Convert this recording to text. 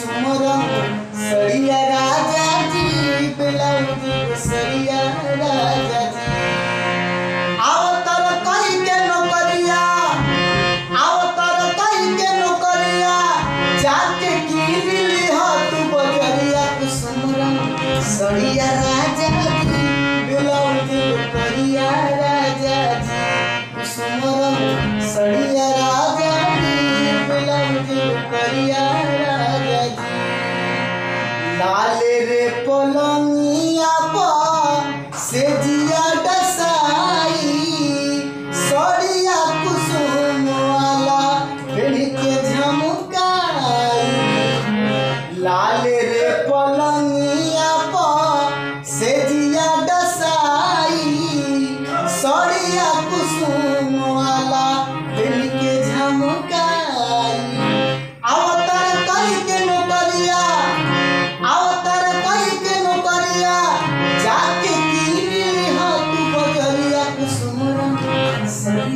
सुमरन सरिया राजा जी बिलौदी सरिया राजा जी। सड़िया राजा जी बिलौदी करिया राजा जी कुसुमरम सड़िया राजा जी बिलौदी करिया লালের পলা